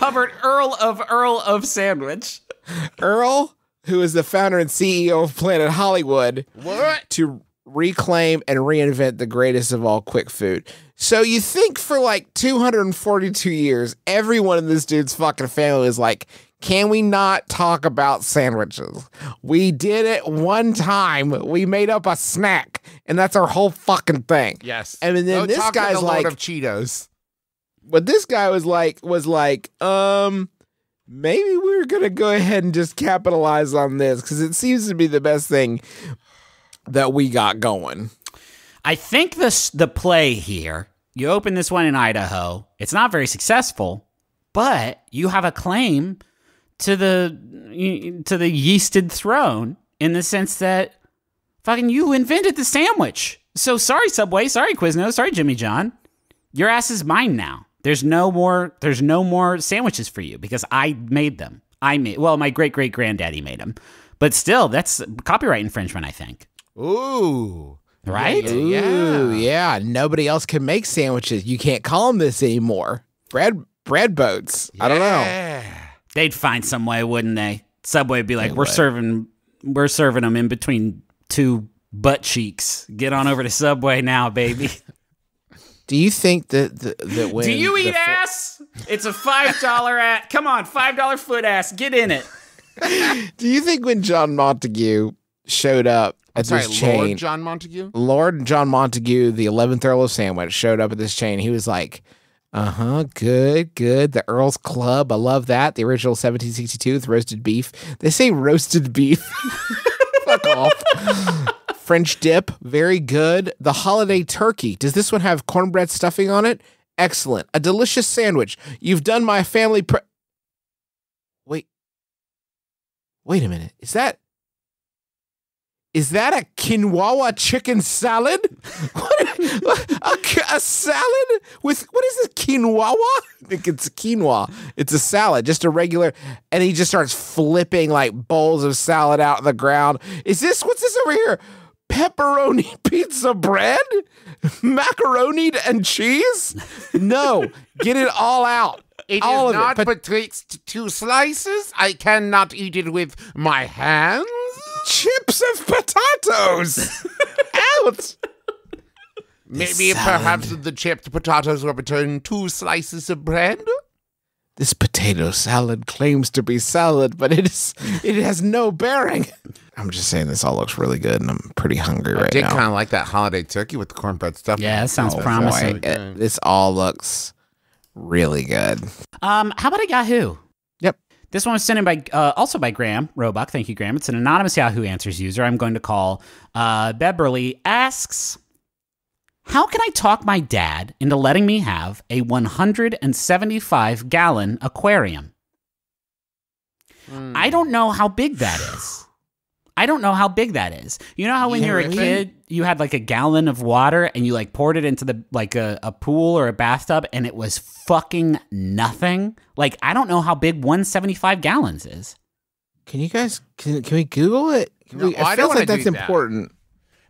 Robert Earl of Earl of Sandwich. Earl, who is the founder and CEO of Planet Hollywood, What? to reclaim and reinvent the greatest of all quick food. So you think for like 242 years, everyone in this dude's fucking family is like, can we not talk about sandwiches? We did it one time. We made up a snack, and that's our whole fucking thing. Yes. And then Go this guy's like, of Cheetos. But this guy was like was like um maybe we're gonna go ahead and just capitalize on this because it seems to be the best thing that we got going. I think this the play here. You open this one in Idaho. It's not very successful, but you have a claim to the to the yeasted throne in the sense that fucking you invented the sandwich. So sorry Subway, sorry Quiznos, sorry Jimmy John. Your ass is mine now. There's no more there's no more sandwiches for you because I made them. I made well, my great great granddaddy made them. But still, that's copyright infringement, I think. Ooh. Right? Yeah, yeah, Ooh, yeah. Nobody else can make sandwiches. You can't call them this anymore. Bread bread boats. I don't know. Yeah. They'd find some way, wouldn't they? Subway would be like, They "We're would. serving, we're serving them in between two butt cheeks. Get on over to Subway now, baby." Do you think that that, that when Do you eat fo- ass? It's a five dollar at. Come on, five dollar foot ass. Get in it. Do you think when John Montagu showed up at Sorry, this chain, Lord John Montagu? Lord John Montagu, the 11th Earl of Sandwich, showed up at this chain. He was like, uh huh, good, good. The Earl's Club, I love that. The original 1762 with roasted beef. They say roasted beef. Fuck off. French dip, very good. The holiday turkey. Does this one have cornbread stuffing on it? Excellent. A delicious sandwich. You've done my family. Pre- Wait. Wait a minute. Is that. Is that a quinoa chicken salad? What? A, a salad with what is this Quinoa? I think it's quinoa. It's a salad, just a regular. And he just starts flipping like bowls of salad out on the ground. Is this what's this over here? Pepperoni pizza bread, macaroni and cheese? No, get it all out. It is all of not it. But betwixt two slices. I cannot eat it with my hands. chips of potatoes out. Maybe perhaps the chipped potatoes were between two slices of bread. This potato salad claims to be salad, but it is it has no bearing. I'm just saying this all looks really good, and I'm pretty hungry I right did now. I did kind of like that holiday turkey with the cornbread stuff. Yeah, that sounds Oh, promising. boy, it- this all looks really good. Um, how about a Yahoo? Yep. This one was sent in by uh, also by Graham Roebuck. Thank you, Graham. It's an anonymous Yahoo Answers user. I'm going to call uh, Beverly asks, "How can I talk my dad into letting me have a 175 gallon aquarium? I don't know how big that is. I don't know how big that is. You know how when Yeah, you were a really? kid, you had like a gallon of water and you like poured it into the like a, a pool or a bathtub and it was fucking nothing. Like I don't know how big 175 gallons is. Can you guys can can we Google it? Can No, we, I it don't feels wanna like that's do that. important.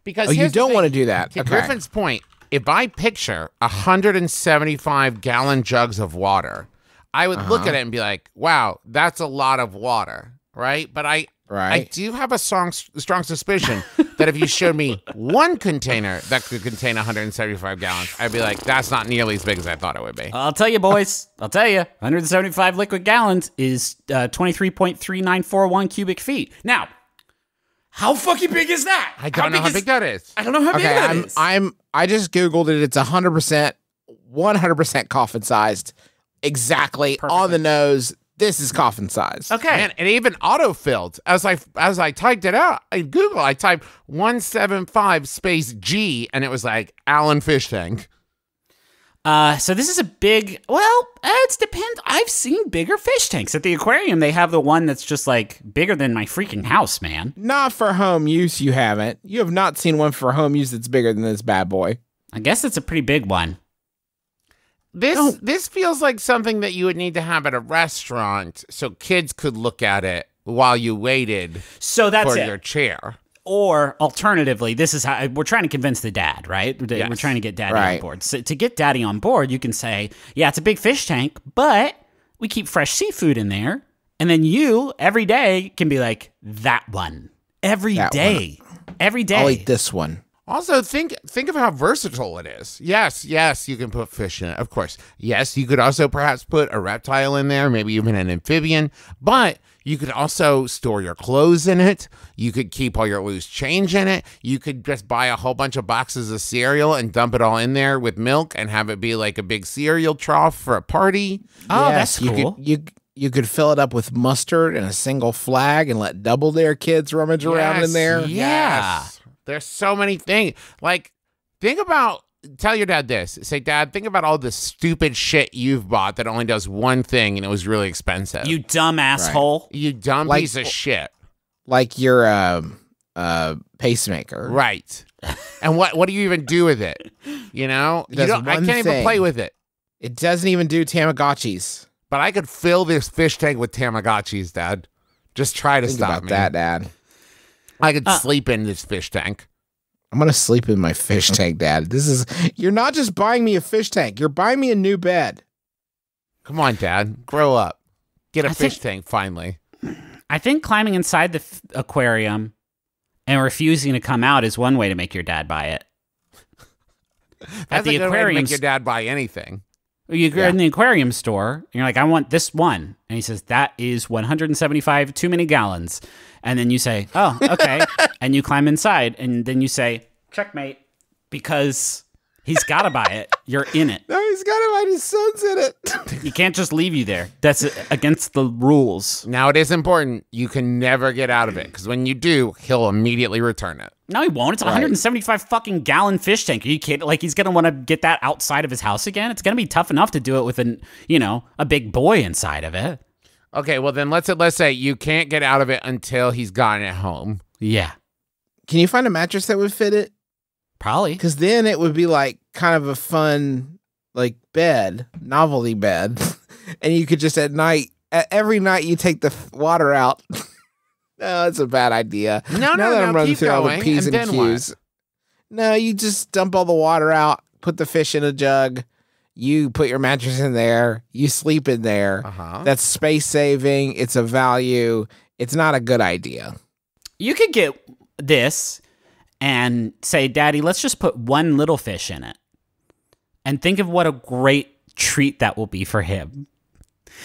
Because Oh, you don't wanna do that. To Okay. Griffin's point, if I picture 175 gallon jugs of water, I would look Uh-huh. at it and be like, "Wow, that's a lot of water." Right? But I I Right. do have a strong strong suspicion that if you showed me one container that could contain 175 gallons, I'd be like, "That's not nearly as big as I thought it would be." I'll tell you, boys. I'll tell you. 175 liquid gallons is uh, 23.3941 cubic feet. Now, how fucking big is that? I don't know how big that is. I don't know how big Okay, that I'm is. I'm I just googled it. It's 100 percent, 100 percent coffin sized, exactly on the nose. This is coffin size. okay. Man, it even autofilled as I as I typed it out. In Google, I typed one seven five space G, and it was like Allen fish tank. Uh, so this is a big. Well, uh, it depends. I've seen bigger fish tanks at the aquarium. They have the one that's just like bigger than my freaking house, man. Not for home use. You haven't. You have not seen one for home use that's bigger than this bad boy. I guess it's a pretty big one. This this feels like something that you would need to have at a restaurant, so kids could look at it while you waited So that's for it. your chair. Or alternatively, this is how we're trying to convince the dad, right? We're trying to get daddy on board. So to get daddy on board, you can say, "Yeah, it's a big fish tank, but we keep fresh seafood in there." And then you every day can be like, "That one every That day, every day." I'll eat this one. Also, think think of how versatile it is. Yes, yes, you can put fish in it, of course. Yes, you could also perhaps put a reptile in there, maybe even an amphibian. But you could also store your clothes in it. You could keep all your loose change in it. You could just buy a whole bunch of boxes of cereal and dump it all in there with milk and have it be like a big cereal trough for a party. Oh, Yes, that's you cool. Could, you You could fill it up with mustard and a single flag and let double dare kids rummage around in there. Yeah. Yes. There's so many things. Like, think about. Tell your dad this. Say, Dad, think about all the stupid shit you've bought that only does one thing and it was really expensive. You dumb asshole. you dumb Like- piece of shit. Like your um, uh, pacemaker. Right. and what what do you even do with it? You know, It you don't, I can't even play with it. It doesn't even do Tamagotchis. But I could fill this fish tank with Tamagotchis, Dad. Just try to Think stop about me. that, Dad. I could Uh, sleep in this fish tank. I'm gonna sleep in my fish tank, Dad. This is you're not just buying me a fish tank. You're buying me a new bed. Come on, Dad. Grow up. Get a I fish think- tank finally. I think climbing inside the f- aquarium and refusing to come out is one way to make your dad buy it. That's the a good way to aquarium make your s- dad buy anything. You go Yeah. in the aquarium store and you're like, I want this one. And he says, That is 175 too many gallons. And then you say, Oh, okay. and you climb inside and then you say, Checkmate. Because he's got to buy it. You're in it. No, he's got it right. His son's in it. He can't just leave you there. That's against the rules. Now it is important. You can never get out of it because when you do, he'll immediately return it. No, he won't. It's a 175 fucking gallon fish tank. Are you kidding? Like he's gonna want to get that outside of his house again. It's gonna be tough enough to do it with an, you know, a big boy inside of it. Okay, well then let's let's say you can't get out of it until he's gotten it home. Yeah, Can you find a mattress that would fit it? probably. Because then it would be like kind of a fun, like bed, novelty bed, and you could just at night, every night you take the f- water out. no, that's a bad idea. No, now no, that no. I'm running keep through all going. the p's and and, then what? No, you just dump all the water out, put the fish in a jug, you put your mattress in there, you sleep in there. Uh huh. That's space saving. It's a value. It's not a good idea. You could get this and say, Daddy, let's just put one little fish in it. And think of what a great treat that will be for him.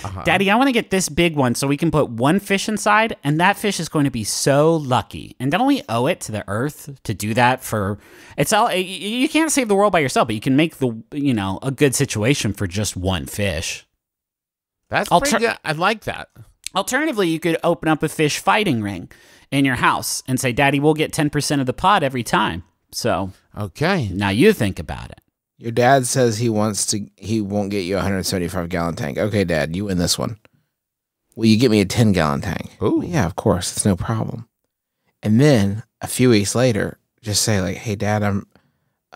Uh-huh. Daddy, I want to get this big one so we can put one fish inside, and that fish is going to be so lucky. And don't we owe it to the earth to do that for it's all you can't save the world by yourself, but you can make the you know a good situation for just one fish. That's I'll pretty good. I like that. Alternatively, you could open up a fish fighting ring in your house and say, Daddy, we'll get 10% of the pot every time. So Okay. now you think about it. Your dad says he wants to. He won't get you a 175 gallon tank. Okay, Dad, you win this one. Will you get me a 10 gallon tank? Oh, Well, yeah, of course, it's no problem. And then a few weeks later, just say like, "Hey, Dad, I'm.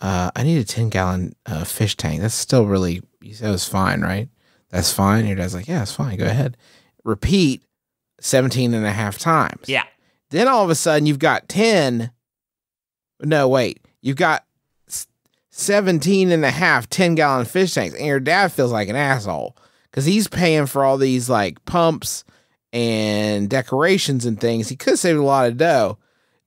Uh, I need a 10 gallon uh, fish tank. That's still really. You said it was fine, right? That's fine. Your dad's like, "Yeah, it's fine. Go ahead." Repeat 17 and a half times. Yeah. Then all of a sudden you've got 10. No, wait. You've got 17 and a half 10 gallon fish tanks. And your dad feels like an asshole because he's paying for all these like pumps and decorations and things. He could save a lot of dough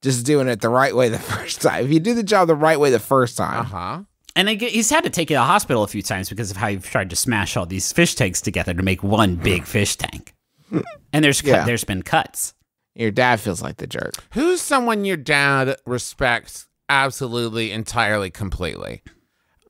just doing it the right way the first time. If you do the job the right way the first time Uh time, huh. And I get- he's had to take it to the hospital a few times because of how you've tried to smash all these fish tanks together to make one big fish tank. And there's cut, Yeah. there's been cuts. your dad feels like the jerk. Who's someone your dad respects absolutely, entirely, completely?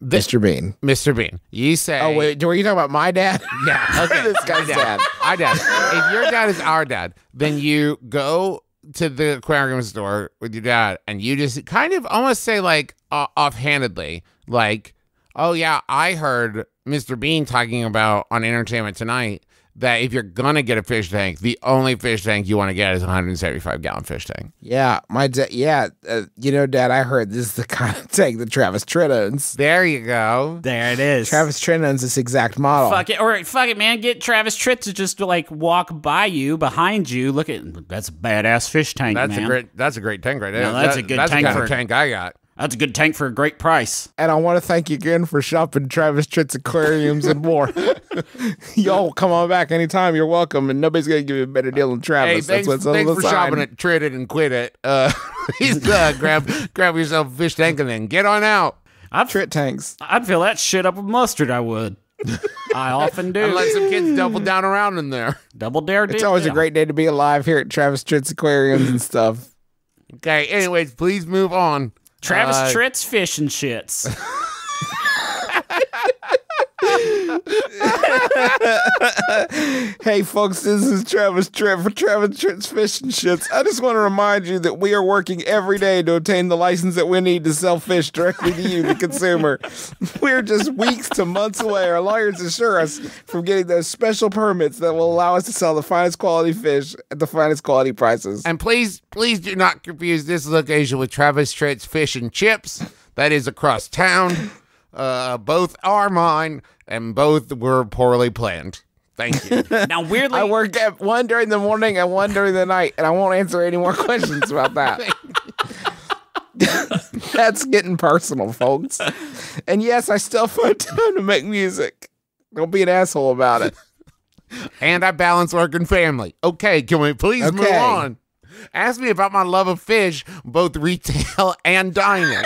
Mr. Bean. Mr. Bean. You say. Oh, wait. Were you talking about my dad? Yeah. Okay. this guy's Our dad. Our dad. If your dad is our dad, then you go to the aquarium store with your dad and you just kind of almost say like uh, offhandedly, like, "Oh yeah, I heard Mr. Bean talking about on Entertainment Tonight that if you're gonna get a fish tank, the only fish tank you want to get is a 175 gallon fish tank." Yeah, my dad. Yeah, uh, you know, Dad. I heard this is the kind of tank that Travis Tritt owns. There you go. There it is. Travis Tritt owns this exact model. Fuck it, or fuck it, man. Get Travis Tritt to just like walk by you, behind you. Look at that's a badass fish tank, That's man. a great. That's a great tank right there. No, that's That- a good that's tank the kind for- of tank I got. That's a good tank for a great price. And I want to thank you again for shopping Travis Tritt's aquariums and more. Y'all come on back anytime. You're welcome, and nobody's gonna give you a better deal than Travis. Hey, thanks, That's what's on thanks the for sign. shopping at Tritt It and Quit It. Uh, please uh, grab grab yourself a fish tank and then get on out. I'd, Tritt tanks. I'd fill that shit up with mustard. I would. I often do. And let some kids double down around in there. Double dare. It's always yeah. a great day to be alive here at Travis Tritt's aquariums and stuff. Okay. Anyways, please move on. Travis Uh, Tritt's fish and shits. Hey, folks, this is Travis Tritt for Travis Tritt's Fish and Shits. I just want to remind you that we are working every day to obtain the license that we need to sell fish directly to you, the consumer. We're just weeks to months away. Our lawyers assure us from getting those special permits that will allow us to sell the finest quality fish at the finest quality prices. And please, please do not confuse this location with Travis Tritt's Fish and Chips. That is across town. Uh, both are mine, and both were poorly planned. Thank you. Now, weirdly, I work at one during the morning and one during the night, and I won't answer any more questions about that. That's getting personal, folks. And yes, I still find time to make music. Don't be an asshole about it. and I balance work and family. Okay, can we please move on? Ask me about my love of fish, both retail and dining.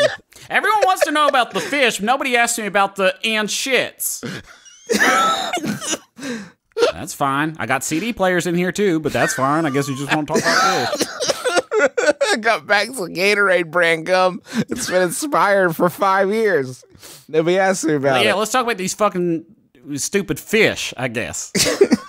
everyone wants to know about the fish. but Nobody asked me about the and shits. that's fine. I got CD players in here too, but that's fine. I guess we just want to talk about fish. I got bags of Gatorade brand gum. It's been expired for five years. Nobody asked me about yeah, it. let's talk about these fucking stupid fish. I guess.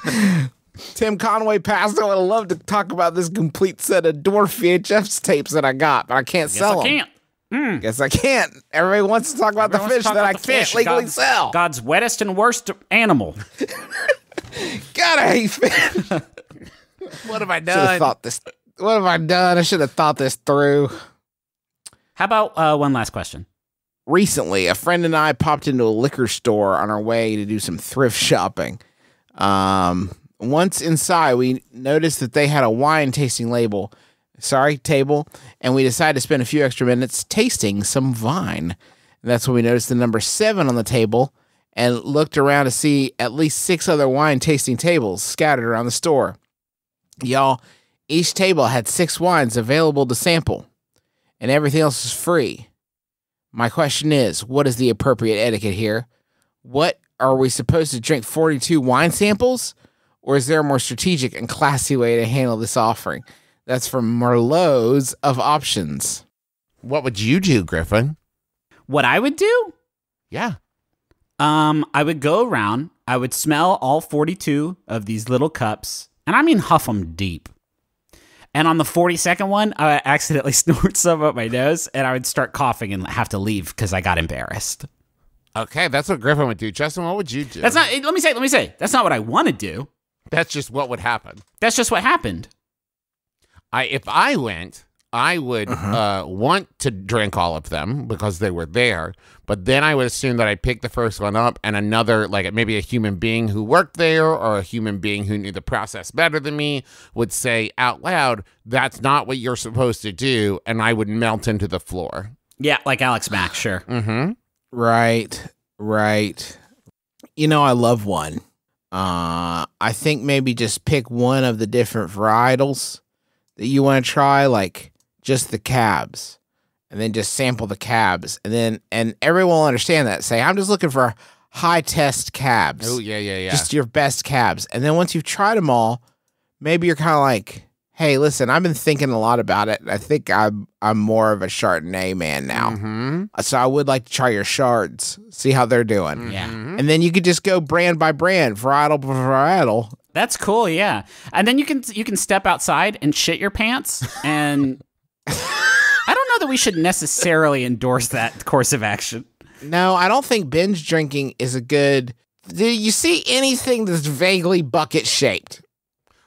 Tim Conway passed. I would love to talk about this complete set of Dorf VHS tapes that I got, but I can't Guess sell I them. can't. Guess I can't. Everybody wants to talk about Everyone the fish that I can't fish. legally God's- sell. God's wettest and worst animal. God, I hate fish. what have I Should have done? thought this. What have I done? I should have thought this through. How about uh, one last question? Recently, a friend and I popped into a liquor store on our way to do some thrift shopping. Um, once inside, we noticed that they had a wine tasting label. Sorry, table, and we decided to spend a few extra minutes tasting some vine. And that's when we noticed the number seven on the table and looked around to see at least six other wine tasting tables scattered around the store. Y'all, each table had six wines available to sample, and everything else is free. My question is what is the appropriate etiquette here? What are we supposed to drink 42 wine samples? Or is there a more strategic and classy way to handle this offering? That's from Merlot's of Options. What would you do, Griffin? What I would do? Yeah. Um, I would go around. I would smell all 42 of these little cups, and I mean huff them deep. And on the 42nd one, I would accidentally snort some up my nose, and I would start coughing and have to leave because I got embarrassed. Okay, that's what Griffin would do. Justin, what would you do? That's not. Let me say. Let me say. That's not what I want to do. That's just what would happen. That's just what happened. I if I went, I would uh, want to drink all of them because they were there. But then I would assume that I picked the first one up, and another, like maybe a human being who worked there or a human being who knew the process better than me, would say out loud, "That's not what you're supposed to do," and I would melt into the floor. Yeah, like Alex Mack. Sure. Mm-hmm. Right, right. You know, I love one. Uh, I think maybe just pick one of the different varietals that you want to try, like just the cabs, and then just sample the cabs, and then and everyone will understand that. Say, I'm just looking for high test cabs. Oh yeah, yeah, yeah. just your best cabs. And then once you've tried them all, maybe you're kind of like, hey, listen, I've been thinking a lot about it. I think I'm I'm more of a Chardonnay man now. Mm-hmm. So I would like to try your shards, see how they're doing. Yeah. And then you could just go brand by brand, varietal by varietal. That's cool, yeah. And then you can you can step outside and shit your pants and I don't know that we should necessarily endorse that course of action. No, I don't think binge drinking is a good. Do you see anything that's vaguely bucket shaped?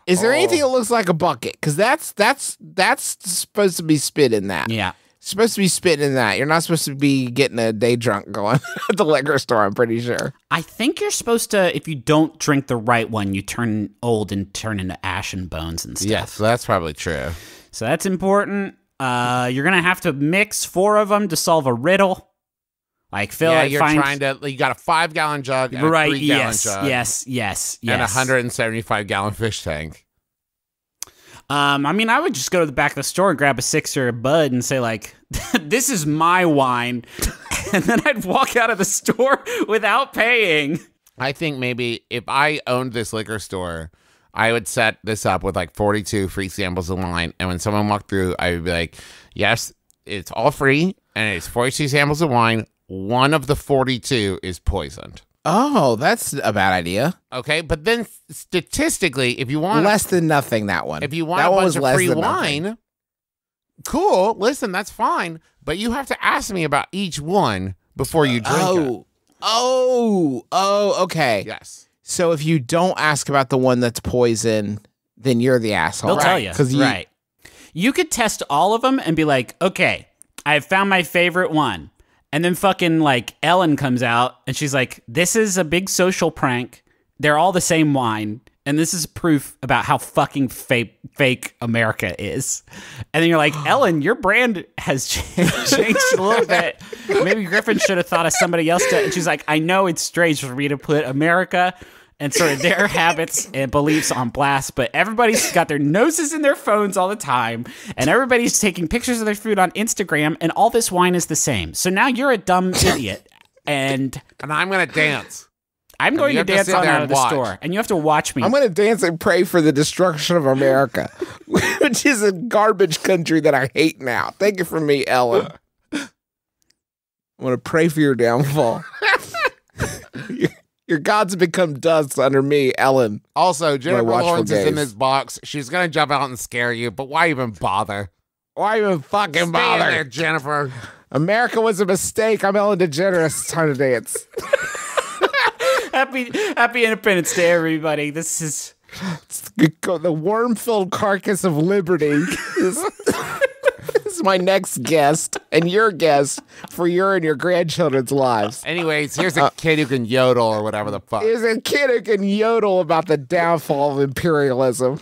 Is there Oh. anything that looks like a bucket? Because that's that's that's supposed to be spit in that. Yeah. supposed to be spitting in that. You're not supposed to be getting a day drunk going at the liquor store. I'm pretty sure. I think you're supposed to if you don't drink the right one, you turn old and turn into ash and bones and stuff. Yes, that's probably true. So that's important. Uh, you're gonna have to mix four of them to solve a riddle. Like Phil, yeah, you're trying to. You got a five gallon jug, and right. a three gallon Yes, jug, yes, yes, yes. and a hundred and seventy five gallon fish tank. Um, I mean, I would just go to the back of the store and grab a six or a bud and say like, "This is my wine," and then I'd walk out of the store without paying. I think maybe if I owned this liquor store, I would set this up with like 42 free samples of wine. And when someone walked through, I would be like, yes, it's all free and it's 42 samples of wine. One of the 42 is poisoned. Oh, that's a bad idea. Okay, but then statistically, if you want Less than nothing. That one. if you want that a one bunch was of less free than nothing. wine, cool. Listen, that's fine, but you have to ask me about each one before you drink oh, it. Oh, oh, oh. Okay. Yes. So if you don't ask about the one that's poison, then you're the asshole. They'll tell you. Because you, right. You could test all of them and be like, okay, I've found my favorite one. And then fucking like Ellen comes out and she's like, this is a big social prank. They're all the same wine. And this is proof about how fucking fake, fake America is. And then you're like, Ellen, your brand has changed, changed a little bit. Maybe Griffin should have thought of somebody else to. And she's like, I know it's strange for me to put America and sort of their habits and beliefs on blast, but everybody's got their noses in their phones all the time, and everybody's taking pictures of their food on Instagram, and all this wine is the same. So now you're a dumb idiot, and And I'm gonna dance. I'm going to have to dance sit on there out of the watch. store, and you have to watch me. I'm going to dance and pray for the destruction of America, which is a garbage country that I hate now. Take it from me, Ellen. I'm going to pray for your downfall. Your, your gods have become dust under me, Ellen. Also, Jennifer watchful Lawrence is in this box. She's gonna jump out and scare you, but why even bother? Why even fucking Stay in bother? there, Jennifer. America was a mistake. I'm Ellen DeGeneres. It's time to dance. happy Happy Independence Day, everybody. This is the worm-filled carcass of liberty is, is my next guest and your guest for your and your grandchildren's lives. Anyways, here's a uh, kid who can yodel or whatever the fuck. Is a kid who can yodel about the downfall of imperialism.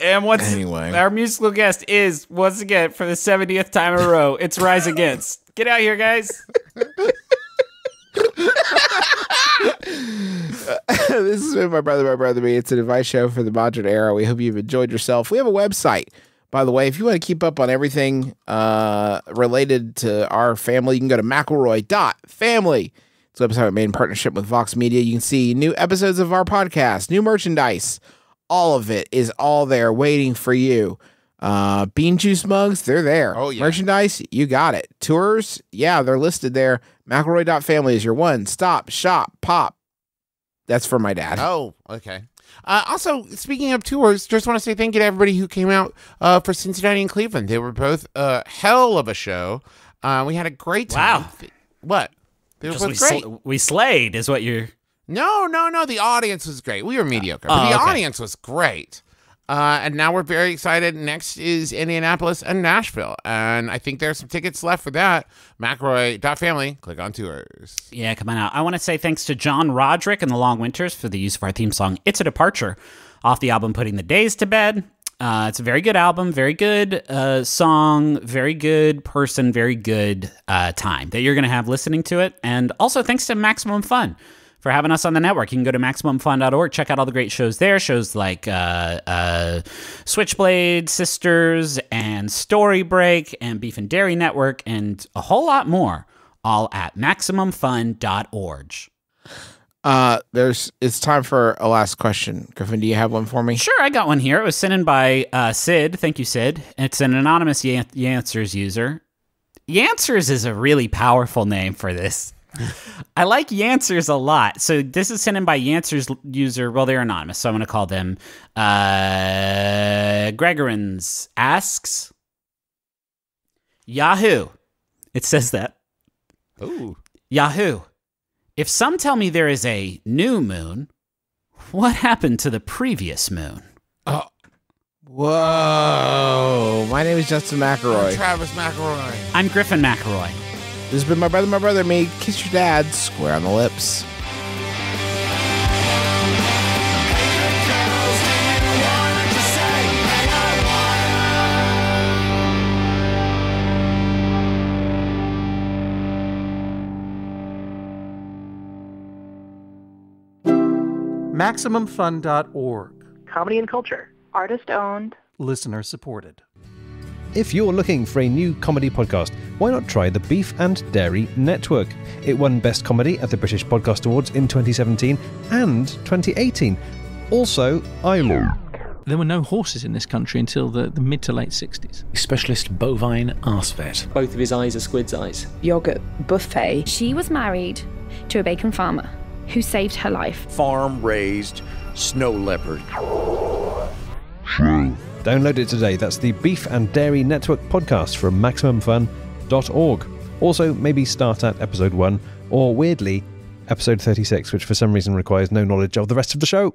and once Anyway. our musical guest is once again for the 70th time in a row. It's Rise Against. Get out here, guys. this has been my brother, my brother, me. It's an advice show for the modern era. We hope you've enjoyed yourself. We have a website, by the way. If you want to keep up on everything uh, related to our family, you can go to McElroy.family. It's a website made in partnership with Vox Media. You can see new episodes of our podcast, new merchandise. All of it is all there waiting for you. Uh, bean juice mugs, they're there. Oh, yeah. Merchandise, you got it. Tours, yeah, they're listed there. McElroy.family is your one stop shop pop. That's for my dad. Oh, okay. Uh, also, speaking of tours, just want to say thank you to everybody who came out uh, for Cincinnati and Cleveland. They were both a hell of a show. Uh, we had a great time. Wow. What? They were Just we, great. sl- we slayed, is what you're. No, no, no. The audience was great. We were mediocre, but oh, the okay. audience was great. Uh, and now we're very excited. Next is Indianapolis and Nashville. And I think there's some tickets left for that. McElroy.family. Click on tours. Yeah, come on out. I want to say thanks to John Roderick and the Long Winters for the use of our theme song, It's a Departure, off the album Putting the Days to Bed. Uh, it's a very good album, very good uh, song, very good person, very good uh, time that you're going to have listening to it. And also thanks to Maximum Fun for having us on the network. You can go to MaximumFun.org, check out all the great shows there. Shows like uh, uh, Switchblade Sisters and Story Break and Beef and Dairy Network and a whole lot more, all at MaximumFun.org. Uh, there's it's time for a last question. Griffin, do you have one for me? Sure, I got one here. It was sent in by uh, Sid. Thank you, Sid. It's an anonymous Yan- Yansers user. Yansers is a really powerful name for this. I like Yansers a lot. So this is sent in by Yansers user. Well, they're anonymous, so I'm going to call them uh, Gregorins. Asks Yahoo. It says that. Ooh. Yahoo. If some tell me there is a new moon, what happened to the previous moon? Oh. Whoa! My name is Justin McElroy. Travis McElroy. I'm Griffin McElroy. This has been my brother, my brother, me. Kiss your dad square on the lips. MaximumFun.org. Comedy and culture. Artist owned. Listener supported. If you're looking for a new comedy podcast, why not try the Beef and Dairy Network? It won Best Comedy at the British Podcast Awards in 2017 and 2018. Also, ILO. There were no horses in this country until the, the mid to late 60s. Specialist bovine arse vet. Both of his eyes are squid's eyes. Yogurt buffet. She was married to a bacon farmer who saved her life. Farm raised snow leopard. Download it today. That's the Beef and Dairy Network podcast from MaximumFun.org. Also, maybe start at episode 1 or weirdly, episode 36, which for some reason requires no knowledge of the rest of the show.